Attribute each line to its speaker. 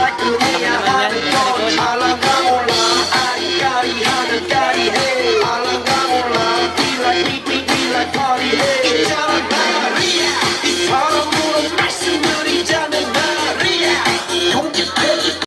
Speaker 1: Like to me, I have it all.